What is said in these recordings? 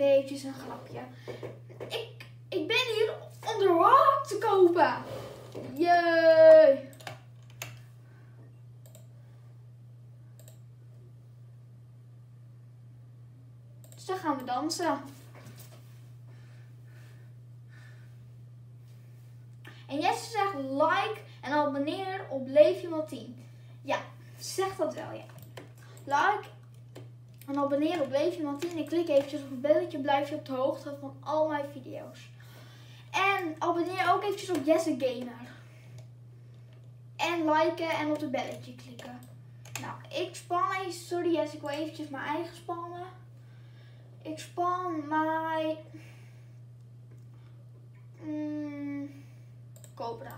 Eventjes een grapje. Ik, ik ben hier om de te kopen. Jee. Dus dan gaan we dansen. En Jesse zegt like en abonneer op Leefje 10. Ja, zeg dat wel, ja. Like en abonneer op Leefje 10 en klik eventjes op het belletje. Blijf je op de hoogte van al mijn video's. En abonneer ook eventjes op Jesse Gamer. En liken en op het belletje klikken. Nou, ik span even, sorry Jesse, ik wil eventjes mijn eigen spannen. Ik span mijn... Mm, Cobra.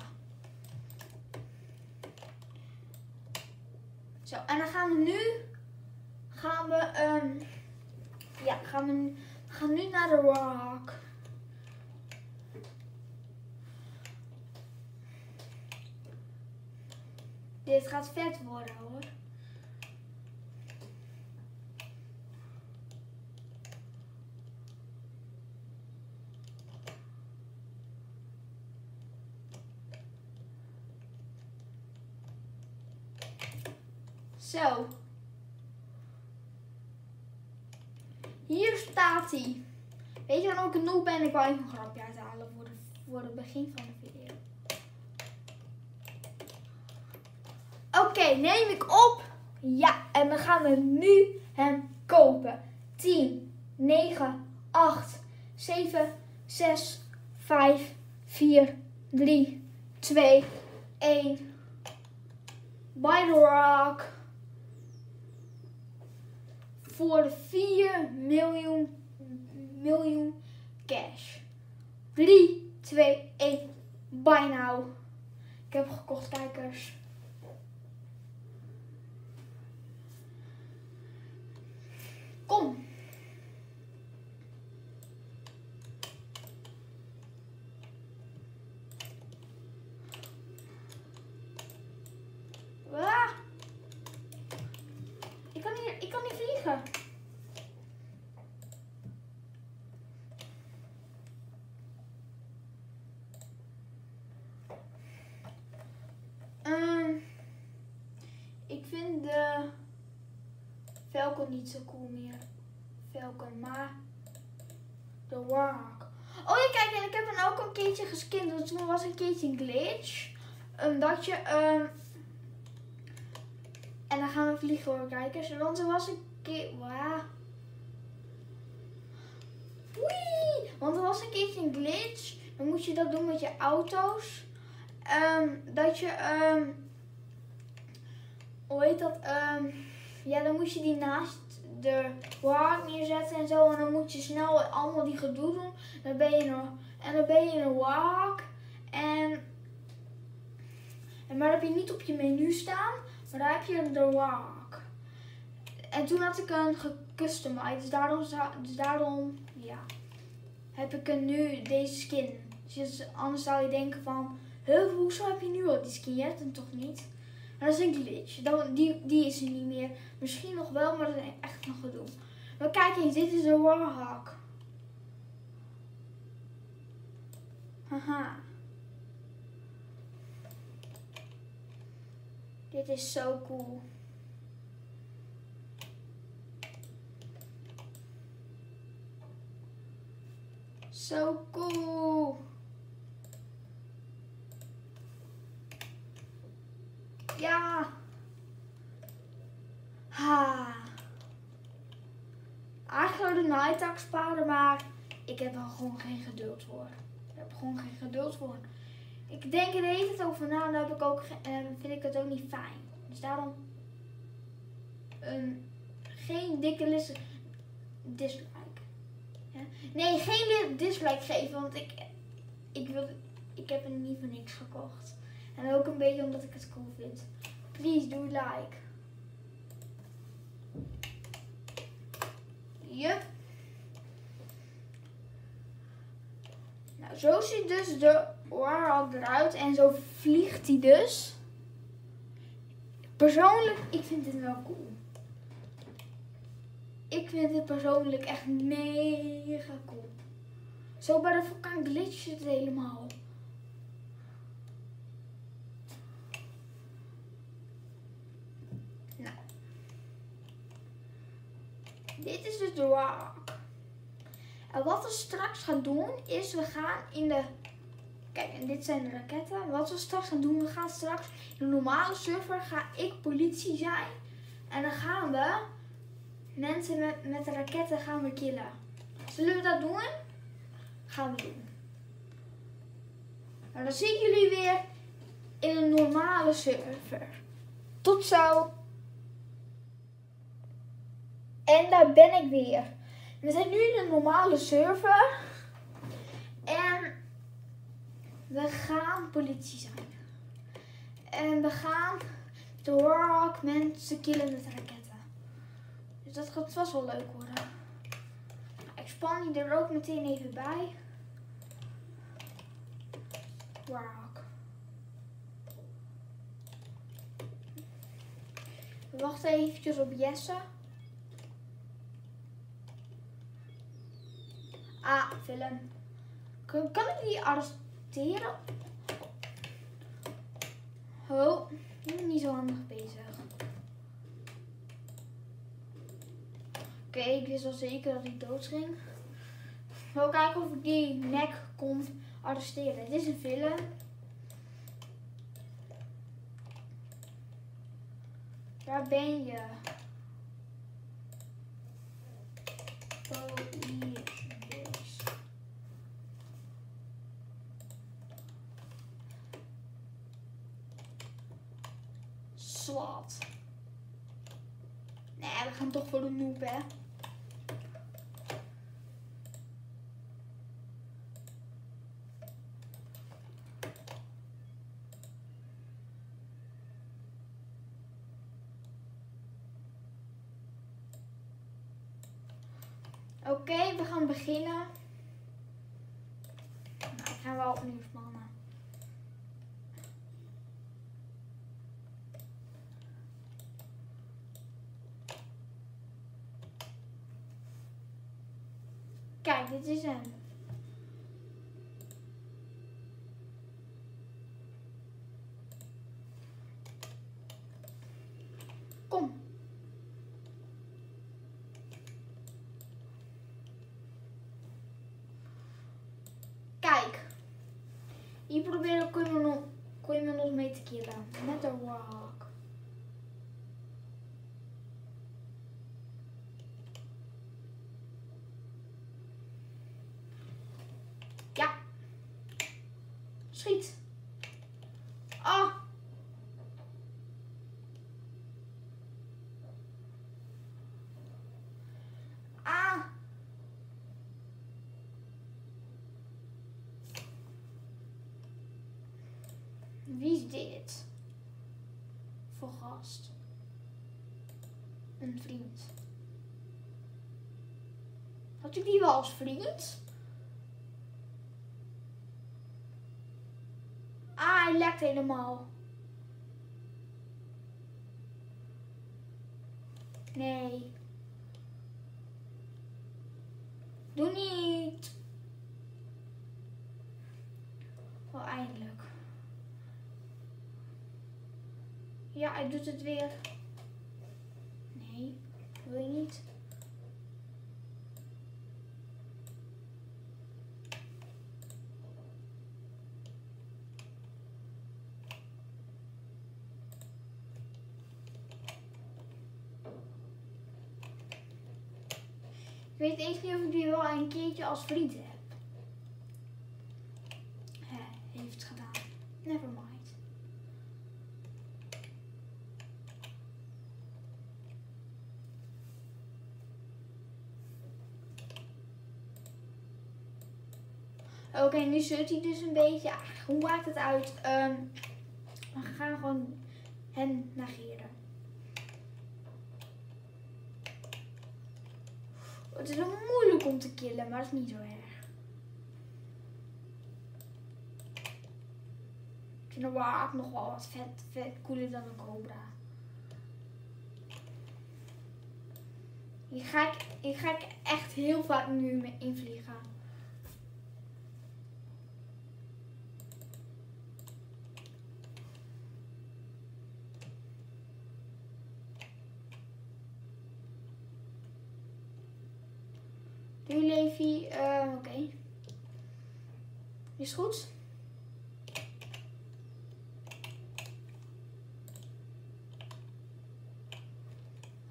Zo, en dan gaan we nu, gaan we, ehm ja, gaan we, we gaan nu naar de rock. Dit gaat vet worden hoor. Zo. Hij. Weet je waarom ik een ben? Ik wou even een grapje uithalen voor, de, voor het begin van de video. Oké, neem ik op. Ja, en dan gaan we nu hem kopen. 10, 9, 8, 7, 6, 5, 4, 3, 2, 1. Buy the rock. Voor 4 miljoen, miljoen cash. 3, 2, 1. Buy now. Ik heb gekocht, kijkers. Kom. Ah. Ik kan niet, ik kan niet vliegen. Ehm, ik de Falcon niet zo cool meer. Falcon, maar de Warhawk. Oh ja, kijk, en ik heb hem ook een keertje geskind. Want toen was een keertje een glitch. Um, dat je... ehm, en dan gaan we vliegen hoor, kijkers. Want er was een keer... Wow. Wee! Want er was een keertje een glitch. Dan moet je dat doen met je auto's. Ehm, dat je... ehm hoe dat? Ehm ja, dan moet je die naast de warhawk neerzetten en zo. En dan moet je snel allemaal die gedoe doen. Dan ben je een, en dan ben je een warhawk. En, en maar dat heb je niet op je menu staan. Maar daar heb je de warhawk. En toen had ik een gecustomized. Dus daarom, dus daarom ja, heb ik een nu deze skin. Dus anders zou je denken van... Huh, hoezo heb je nu al die skin? Je hebt hem toch niet? Dat is een glitch. Dan, die, die is er niet meer. Misschien nog wel, maar dat is echt nog gedoe. Maar kijk eens, dit is een warhawk. Haha. Dit is zo cool. Zo cool. Ja. Ha. Eigenlijk de nighttag sparen, maar ik heb er gewoon geen geduld voor. Ik heb er gewoon geen geduld voor. Ik denk er de hele tijd over na dan heb ik ook, en vind ik het ook niet fijn. Dus daarom een, geen dikke dislike. Ja? Nee, geen li- dislike geven, want ik, ik, wil, ik heb het niet voor niks gekocht. En ook een beetje omdat ik het cool vind. Please do like. Yup. Nou, zo ziet dus de Warhawk eruit. En zo vliegt hij dus. Persoonlijk, ik vind dit wel cool. ik vind dit persoonlijk echt mega cool. Zo bij de vulkaan glitcht het helemaal. Nou. Dit is dus de rock. En wat we straks gaan doen is we gaan in de... Kijk, en dit zijn de raketten. Wat we straks gaan doen, we gaan straks in de normale server ga ik politie zijn. En dan gaan we mensen met, met raketten gaan we killen. Zullen we dat doen? Gaan we doen. Nou, dan zien jullie weer in een normale server. Tot zo. En daar ben ik weer. We zijn nu in een normale server. En we gaan politie zijn. En we gaan de rock mensen killen met raketten. Dus dat gaat vast wel leuk worden. Ik span die er ook meteen even bij. Rock. We wachten eventjes op Jesse. Ah, film. Kan, ik die arresteren? Oh, ik ben niet zo handig bezig. Oké, ik wist al zeker dat hij dood ging. Ik wil kijken of ik die nek kon arresteren. Het is een film. Waar ben je? Police. SWAT. Nee, we gaan toch voor de noob, hè? Oké, we gaan beginnen. Nou, ik ga wel opnieuw. Kijk, dit is hem. Kom. Kijk. Hier proberen kun je, nog, kun je met ons mee te killen. Met de rock. Ja. Schiet. Ah. Ah. Wie is dit? Voor gast. Een vriend. Had ik die wel als vriend? Ah, hij lekt helemaal. Nee. Doe niet. Oh, eindelijk. Ja, hij doet het weer. Nee, wil je niet? Ik weet eens niet of ik die wel een keertje als vriend heb. Heeft gedaan. Never mind. Oké, nu zit hij dus een beetje. Ah, hoe maakt het uit? Ehm, we gaan gewoon hen negeren. Het is wel moeilijk om te killen, maar het is niet zo erg. Ik vind de waak nog wel wat vet, vet cooler dan een cobra. Hier ga ik, hier ga ik echt heel vaak nu mee invliegen. Nu Levi, eh, oké. Is goed.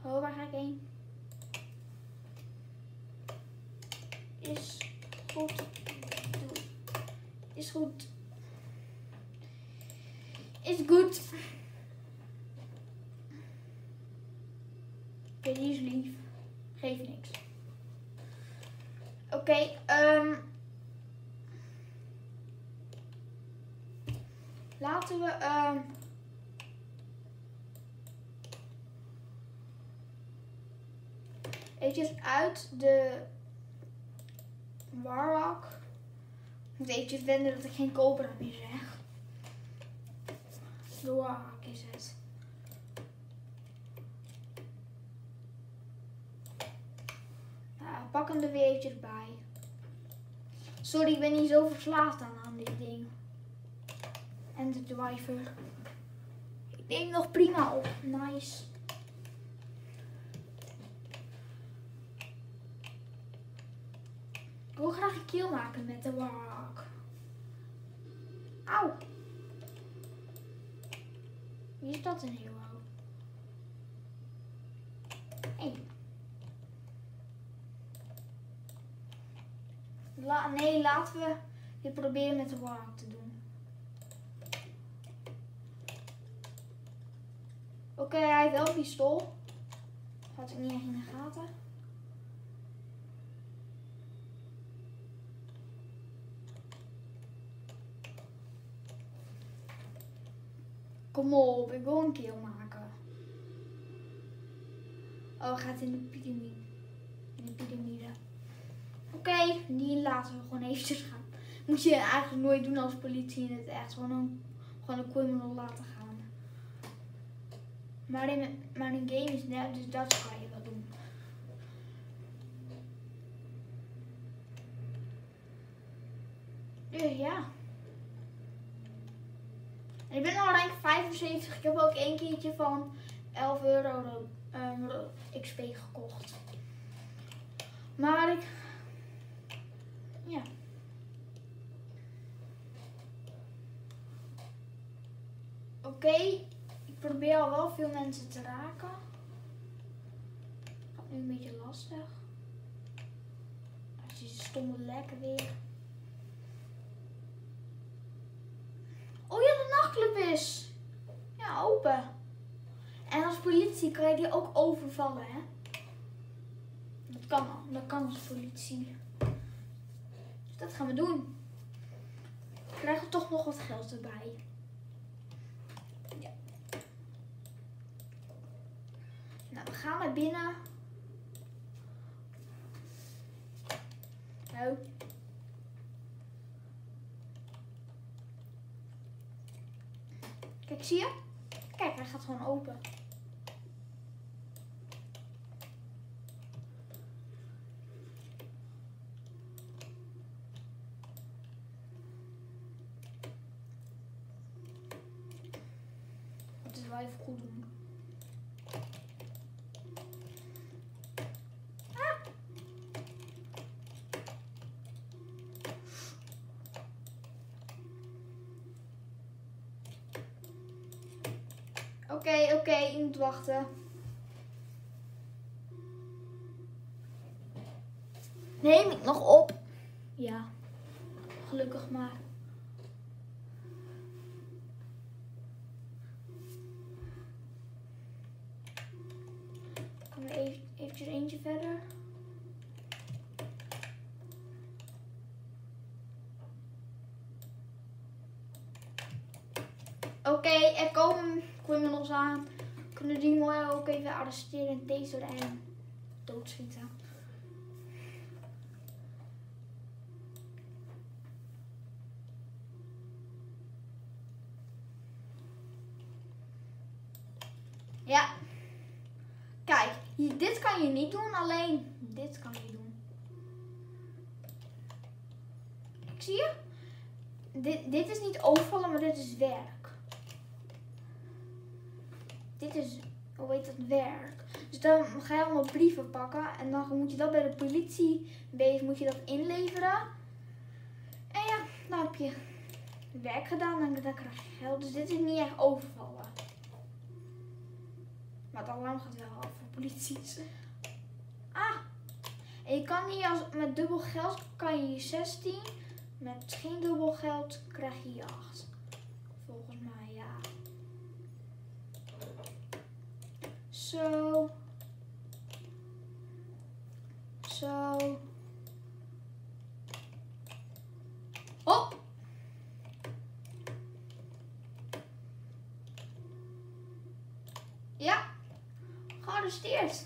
Oh, waar ga ik heen? Is goed. Doe. Is goed. Is goed. Oké, die is lief. Geef niks. Oké, ehm laten we ehm eventjes uit de Warlock. Ik eventjes wennen dat ik geen cobra meer zeg. De Warlock is het. Nou, pak hem er weer eventjes bij. Sorry, ik ben niet zo verslaafd aan, aan dit ding. En de driver. Ik neem nog prima op. Nice. Ik wil graag een kill maken met de Warlock. Auw. Wie is dat een hero? Hey. La nee, laten we dit proberen met de Warlock te doen. Oké, hij heeft wel een pistool. Had ik niet echt in de gaten. Kom op, ik wil een kill maken. Oh, gaat in de piramide. In de piramide. Oké, die laten we gewoon eventjes gaan. Moet je eigenlijk nooit doen als politie in het echt. Gewoon een, gewoon een criminal laten gaan. Maar in, maar in game is net, dus dat ga je wel doen. Dus ja. Ik ben al rank 75. Ik heb ook één keertje van 11 euro um, XP gekocht. Maar ik... Ja. Oké, ik probeer al wel veel mensen te raken. Gaat nu een beetje lastig. Als je stomme lekker weer. Oh ja, de nachtclub is. Ja, open. En als politie kan je die ook overvallen, hè? Dat kan al. Dat kan als politie. Dat gaan we doen. We krijgen toch nog wat geld erbij. Ja. Nou, we gaan naar binnen. Nou. Kijk, zie je? Kijk, hij gaat gewoon open. Dat is wel even goed doen. Ah! Oké, oké, je moet wachten. Neem ik nog op? Ja, gelukkig maar. Even, eventjes eentje verder? Oké, er komen criminals aan. Kunnen die mooi ook even arresteren en taseren en doodschieten. Ja. Kijk, dit kan je niet doen, alleen dit kan je doen. Ik zie je? Dit, dit is niet overvallen, maar dit is werk. Dit is, hoe heet dat, werk. Dus dan ga je allemaal brieven pakken en dan moet je dat bij de politie, bezig moet je dat inleveren. En ja, dan heb je werk gedaan en dan krijg je geld. Dus dit is niet echt overvallen. Maar het alarm gaat wel af voor politie. Ah! En je kan hier als, met dubbel geld kan je 16. Met geen dubbel geld krijg je 8. Volgens mij, ja. Zo. Zo. Hop! Ja, gearresteerd.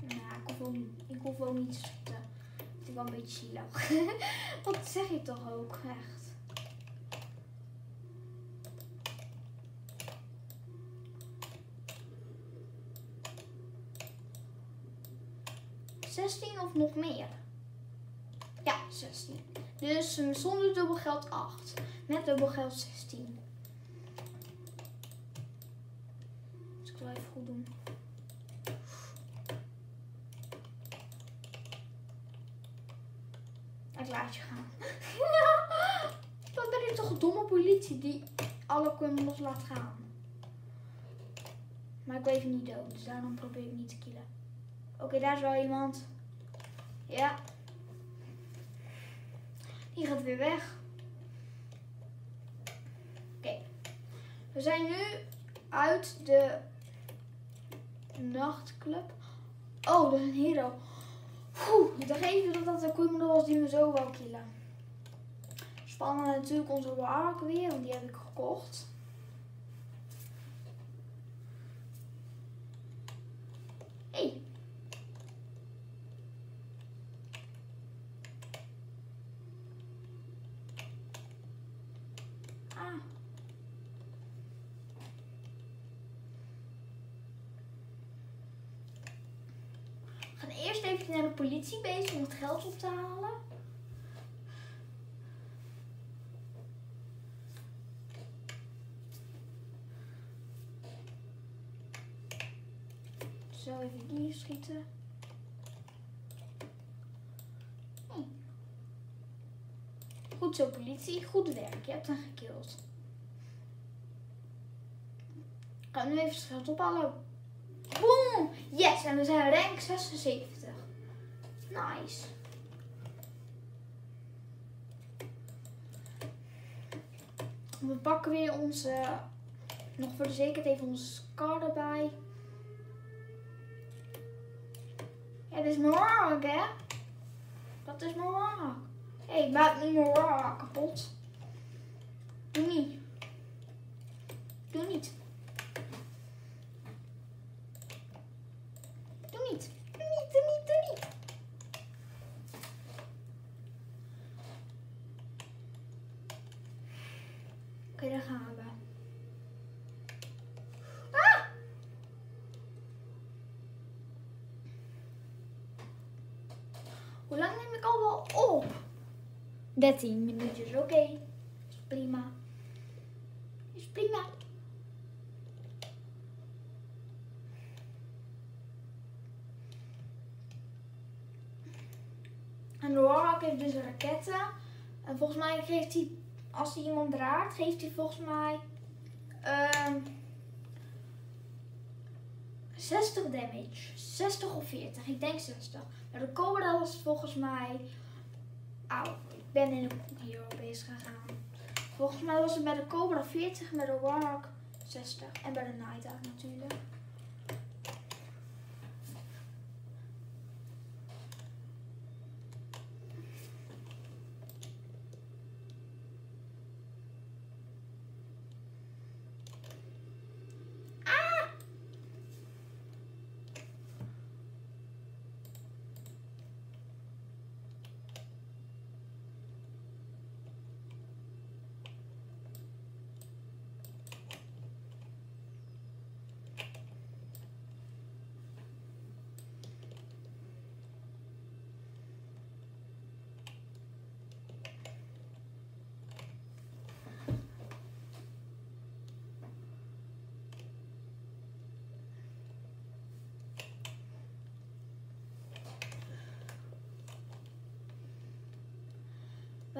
Nou, ik hoef ook niet, ik hoef niet te schieten. Vind ik wel een beetje zielig. Wat zeg je toch ook, echt? Zestien of nog meer? Ja, 16. Dus um, zonder dubbel geld 8. Met dubbel geld 16. Dus ik wil even goed doen. Ik laat je gaan. Wat ben ik toch domme politie die alle criminals laat gaan. Maar ik wil even niet dood, dus daarom probeer ik niet te killen. Oké, daar is wel iemand. Ja. Die gaat weer weg. Oké. We zijn nu uit de nachtclub. Oh, dat is een hero. Oeh, ik dacht dat dat de criminal was die me zo wou killen. Spannend natuurlijk onze Warlock weer, want die heb ik gekocht. Hey. Ah. We gaan eerst even naar de politie bezig om het geld op te halen. Zo even die schieten. Hm. Goed zo, politie. Goed werk. Je hebt hem gekild. Ga nu even het geld ophalen. Yes! En we zijn rank 76. Nice. We pakken weer onze, nog voor de zekerheid even onze scar erbij. Ja, dit is rock, hè? Dat is rock. Hé, hey, maak niet mijn rock kapot. Doe niet. Doe niet. Doe niet. Doe niet, doe niet, doe niet. Oké, daar gaan we. Ah! Hoe lang neem ik al wel op? 13 minuutjes, oké. Is prima. Is prima. En de Warhawk heeft dus raketten. En volgens mij geeft hij, als hij iemand raakt, geeft hij volgens mij ehm 60 damage. 60 of 40. Ik denk 60. Maar de Cobra was volgens mij. Auw, ik ben in een hero bezig gegaan. Volgens mij was het bij de Cobra 40 en bij de Warhawk 60. En bij de Night natuurlijk.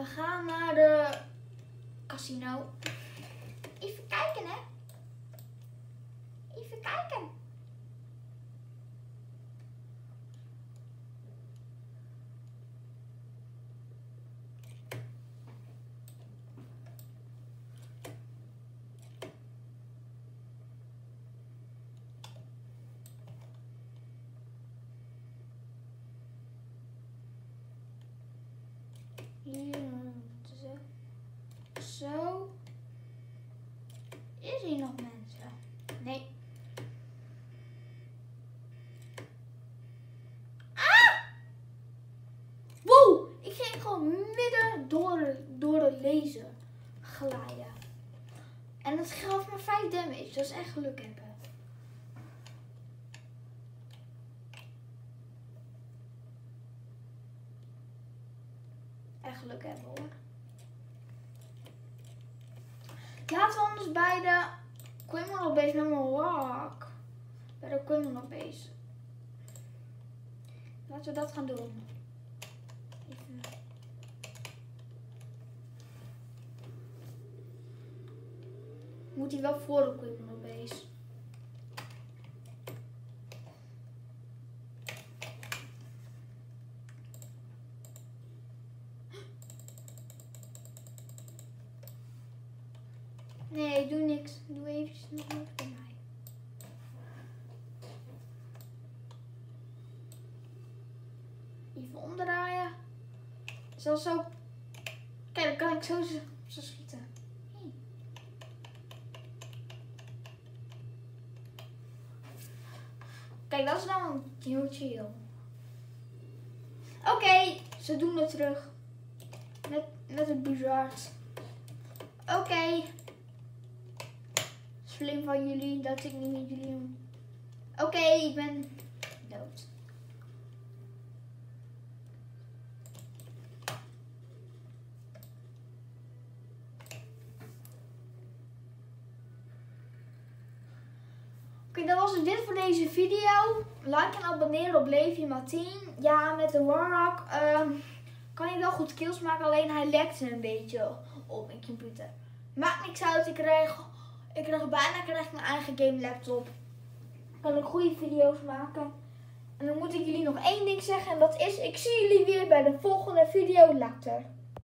We gaan naar de casino. Even kijken, hè. Even kijken. Hier, zo. Zo. Is nog mensen? Nee. Ah! Wow! Ik ging gewoon midden door, door het lezen glijden. En het gaf me 5 damage. Dat is echt geluk hebben. Echt geluk hebben hoor. Laten we anders bij de criminal base met mijn walk. Bij de criminal base. Laten we gaan doen. Even. Moet hij wel voor de criminal base. Nee, doe niks. Doe eventjes nog niks bij mij. Even omdraaien. Zo, zo. Kijk, dan kan ik zo, zo schieten. Hey. Kijk, dat is nou heel chill. Oké, ze doen het terug. Met, met het bizart. Oké slim van jullie dat ik niet met jullie. Oké, ik ben dood. Oké, dat was het dit voor deze video. Like en abonneren op Leefje Martien. Ja, met de Warrock um, kan je wel goed kills maken, alleen hij lekte een beetje op mijn computer. Maakt niks uit, ik krijg ik krijg bijna krijg mijn eigen game laptop. Kan ik goede video's maken. En dan moet ik jullie nog één ding zeggen. En dat is, ik zie jullie weer bij de volgende video later.